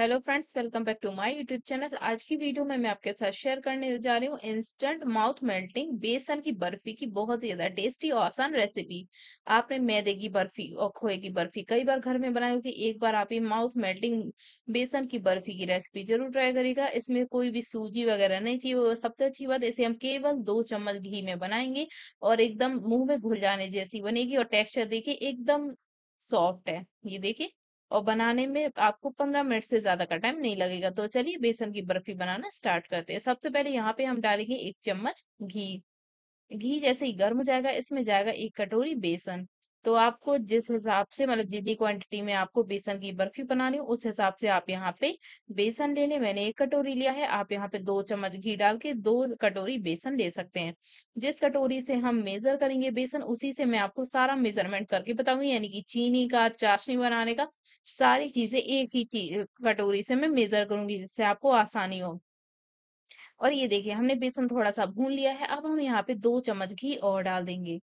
Hello friends welcome back to my YouTube channel आज की video में मैं आपके साथ शेयर करने जा रही हूँ इंस्टेंट माउथ मेल्टिंग बेसन की बर्फ़ी की बहुत ही ज़्यादा टेस्टी और आसान रेसिपी आपने मैदे की बर्फ़ी और खोए की बर्फ़ी कई बार घर में बनाई होगी, एक बार आप ये माउथ मेल्टिंग बेसन की बर्फ़ी की रेसिपी ज़रूर ट्राई करेगा इसमें कोई भी सूजी वगैरह नहीं चाहिए सबसे अच्छी बात, इसे हम केवल दो चम्मच घी में बनाएँगे और एकदम मुँह में घुल जाने जैसी बनेगी और टेक्स्चर देखिए, एकदम सॉफ्ट है। ये देखिए और बनाने में आपको 15 मिनट से ज़्यादा का टाइम नहीं लगेगा। तो चलिए बेसन की बर्फ़ी बनाना स्टार्ट करते हैं। सबसे पहले यहाँ पे हम डालेंगे एक चम्मच घी। घी जैसे ही गर्म हो जाएगा, इसमें जाएगा एक कटोरी बेसन। तो आपको जिस हिसाब से मतलब जितनी क्वांटिटी में आपको बेसन की बर्फ़ी बनानी हो, उस हिसाब से आप यहाँ पे बेसन ले लें। मैंने एक कटोरी लिया है, आप यहाँ पे दो चम्मच घी डाल के दो कटोरी बेसन ले सकते हैं। जिस कटोरी से हम मेजर करेंगे बेसन, उसी से मैं आपको सारा मेज़रमेंट करके बताऊँगी, यानी कि चीनी का, चाशनी बनाने का, सारी चीज़ें एक ही चीज़ कटोरी से मैं मेजर करूँगी जिससे आपको आसानी हो। और ये देखिए, हमने बेसन थोड़ा सा भून लिया है, अब हम यहाँ पे दो चम्मच घी और डाल देंगे।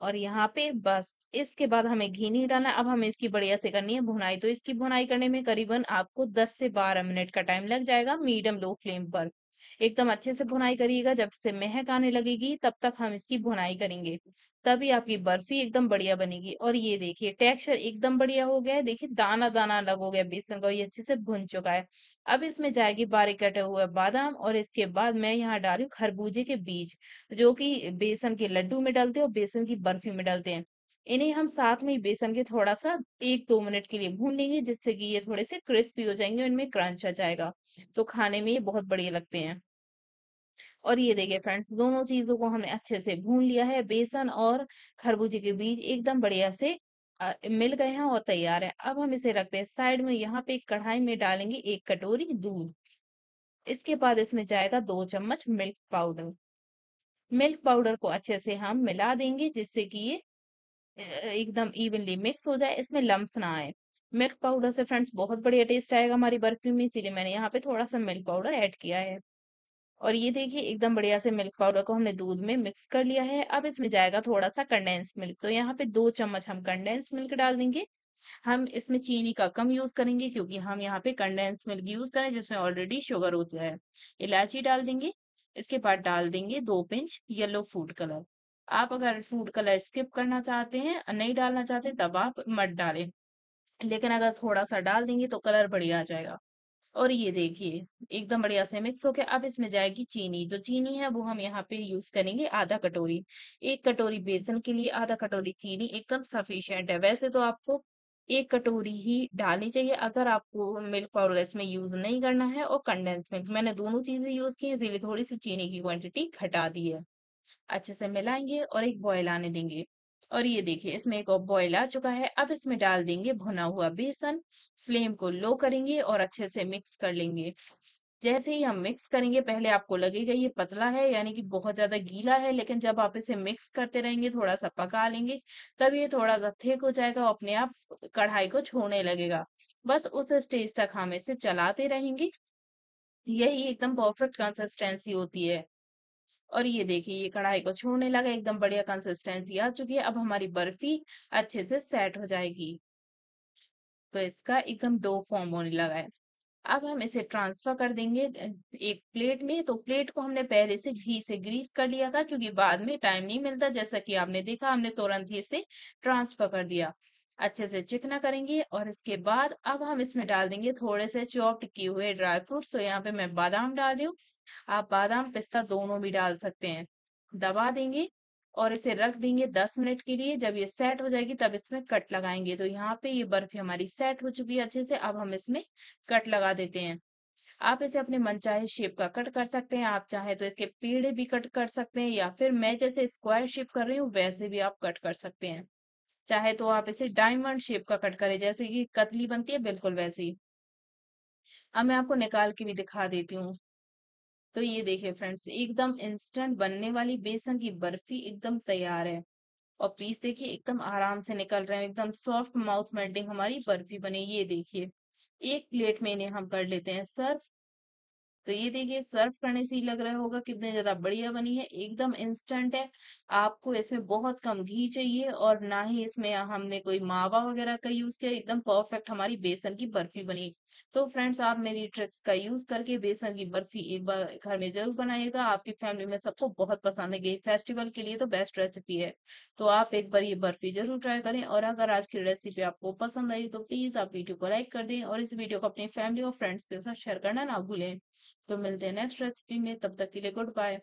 और यहाँ पे बस, इसके बाद हमें घी नहीं डालना अब हमें इसकी बढ़िया से करनी है भुनाई। तो इसकी भुनाई करने में करीबन आपको 10 से 12 मिनट का टाइम लग जाएगा, मीडियम लो फ्लेम पर। एकदम अच्छे से भुनाई करिएगा। जब से महक आने लगेगी, तब तक हम इसकी भुनाई करेंगे। तभी आपकी बर्फ़ी एकदम बढ़िया बनेगी। और ये देखिए, टेक्सचर एकदम बढ़िया हो गया है। देखिए दाना दाना अलग हो गया बेसन का ये अच्छे से भुन चुका है। अब इसमें जाएगी बारीक कटे हुए बादाम और इसके बाद मैं यहाँ डाली खरबूजे के बीज, जो कि बेसन के लड्डू में डालते हैं और बेसन की बर्फ़ी में डालते हैं। इन्हें हम साथ में बेसन के थोड़ा सा एक दो मिनट के लिए भून लेंगे, जिससे कि ये थोड़े से क्रिस्पी हो जाएँगे इनमें क्रंच आ जाएगा। तो खाने में ये बहुत बढ़िया लगते हैं। और ये देखिए फ्रेंड्स, दोनों चीज़ों को हमने अच्छे से भून लिया है। बेसन और खरबूजे के बीज एकदम बढ़िया से मिल गए हैं और तैयार है। अब हम इसे रखते हैं साइड में। यहाँ पे कढ़ाई में डालेंगे एक कटोरी दूध। इसके बाद इसमें जाएगा दो चम्मच मिल्क पाउडर। मिल्क पाउडर को अच्छे से हम मिला देंगे, जिससे कि ये एकदम इवनली मिक्स हो जाए, इसमें लम्स ना आए। मिल्क पाउडर से फ्रेंड्स बहुत बढ़िया टेस्ट आएगा हमारी बर्फ़ी में, इसीलिए मैंने यहाँ पे थोड़ा सा मिल्क पाउडर ऐड किया है। और ये देखिए, एकदम बढ़िया से मिल्क पाउडर को हमने दूध में मिक्स कर लिया है। अब इसमें जाएगा थोड़ा सा कंडेंस मिल्क तो यहाँ पे दो चम्मच हम कंडेंस मिल्क डाल देंगे। हम इसमें चीनी का कम यूज़ करेंगे, क्योंकि हम यहाँ पे कंडेंस मिल्क यूज़ करें, जिसमें ऑलरेडी शुगर होता है। इलायची डाल देंगे। इसके बाद डाल देंगे दो पिंच येलो फ़ूड कलर आप अगर फ़ूड कलर स्किप करना चाहते हैं, नहीं डालना चाहते तब आप मत डालें। लेकिन अगर थोड़ा सा डाल देंगे तो कलर बढ़िया आ जाएगा। और ये देखिए, एकदम बढ़िया से मिक्स हो गया अब इसमें जाएगी चीनी। जो चीनी है, वो हम यहाँ पे यूज़ करेंगे आधा कटोरी। एक कटोरी बेसन के लिए आधा कटोरी चीनी एकदम सफिशियंट है। वैसे तो आपको एक कटोरी ही डालनी चाहिए अगर आपको मिल्क पाउडर इसमें यूज़ नहीं करना है और कंडेंस मिल्क मैंने दोनों चीज़ें यूज़ की इसीलिए थोड़ी सी चीनी की क्वांटिटी घटा दी है। अच्छे से मिलाएँगे और एक बॉयल आने देंगे। और ये देखिए, इसमें एक और बॉयल आ चुका है। अब इसमें डाल देंगे भुना हुआ बेसन। फ्लेम को लो करेंगे और अच्छे से मिक्स कर लेंगे। जैसे ही हम मिक्स करेंगे, पहले आपको लगेगा ये पतला है, यानी कि बहुत ज़्यादा गीला है, लेकिन जब आप इसे मिक्स करते रहेंगे थोड़ा सा पका लेंगे, तब ये थोड़ा सा थिक हो जाएगा और अपने आप कढ़ाई को छोड़ने लगेगा। बस उस स्टेज तक हम इसे चलाते रहेंगे। यही एकदम परफेक्ट कंसिस्टेंसी होती है। और ये देखिए, ये कढ़ाई को छोड़ने लगा, एकदम बढ़िया कंसिस्टेंसी आ चुकी है। अब हमारी बर्फ़ी अच्छे से सेट हो जाएगी। तो इसका एकदम डो फॉर्म होने लगा है। अब हम इसे ट्रांसफ़र कर देंगे एक प्लेट में। तो प्लेट को हमने पहले से घी से ग्रीस कर लिया था, क्योंकि बाद में टाइम नहीं मिलता, जैसा कि आपने देखा, हमने तुरंत ही इसे ट्रांसफ़र कर दिया। अच्छे से चिकना करेंगे और इसके बाद अब हम इसमें डाल देंगे थोड़े से चॉप्ड किए हुए ड्राई फ्रूट्स। तो यहाँ पे मैं बादाम डाल रही हूँ। आप बादाम, पिस्ता दोनों भी डाल सकते हैं। दबा देंगे और इसे रख देंगे दस मिनट के लिए। जब ये सेट हो जाएगी, तब इसमें कट लगाएँगे। तो यहाँ पे ये बर्फ़ी हमारी सेट हो चुकी है अच्छे से। अब हम इसमें कट लगा देते हैं। आप इसे अपने मनचाहे शेप का कट कर सकते हैं। आप चाहे तो इसके पेड़े भी कट कर सकते हैं या फिर मैं जैसे स्क्वायर शेप कर रही हूँ, वैसे भी आप कट कर सकते हैं। चाहे तो आप इसे डायमंड शेप का कट करें, जैसे कि कतली बनती है, बिल्कुल वैसे ही। अब मैं आपको निकाल के भी दिखा देती हूँ। तो ये देखिए फ्रेंड्स, एकदम इंस्टेंट बनने वाली बेसन की बर्फ़ी एकदम तैयार है। और पीस देखिए, एकदम आराम से निकल रहे हैं, एकदम सॉफ्ट माउथ मेल्टिंग हमारी बर्फ़ी बने, ये देखिए। एक प्लेट में इन्हें हम कर लेते हैं सर्व। तो ये देखिए सर्व करने से ही लग रहा होगा कितने ज़्यादा बढ़िया बनी है, एकदम इंस्टेंट है। आपको इसमें बहुत कम घी चाहिए और ना ही इसमें हमने कोई मावा वगैरह का यूज़ किया, एकदम परफेक्ट हमारी बेसन की बर्फ़ी बनी। तो फ्रेंड्स आप मेरी ट्रिक्स का यूज़ करके बेसन की बर्फ़ी एक बार घर में ज़रूर बनाइएगा, आपकी फैमिली में सबको बहुत पसंद आएगी। फेस्टिवल के लिए तो बेस्ट रेसिपी है। तो आप एक बार ये बर्फ़ी ज़रूर ट्राई करें और अगर आज की रेसिपी आपको पसंद आई तो प्लीज़ आप वीडियो को लाइक कर दें और इस वीडियो को अपनी फैमिली और फ्रेंड्स के साथ शेयर करना ना भूलें। तो मिलते हैं नेक्स्ट रेसिपी में, तब तक के लिए गुड बाय।